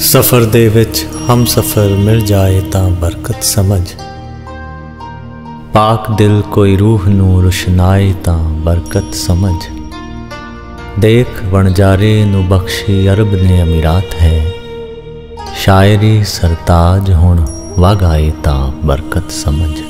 ਸਫ਼ਰ ਦੇ ਵਿੱਚ ਹਮ ਸਫ਼ਰ ਮਿਲ ਜਾਏ ਤਾਂ ਬਰਕਤ ਸਮਝ। ਪਾਕ ਦਿਲ ਕੋਈ ਰੂਹ ਨੂੰ ਰੁਸ਼ਨਾਏ ਤਾਂ ਬਰਕਤ ਸਮਝ। ਦੇਖ ਵਣਜਾਰੇ ਨੂੰ ਬਖਸ਼ੀ ਅਰਬ ਨੇ ਅਮੀਰਾਤ ਹੈ। ਸ਼ਾਇਰੀ ਸਰਤਾਜ ਹੁਣ ਵਗ ਆਏ ਤਾਂ ਬਰਕਤ ਸਮਝ।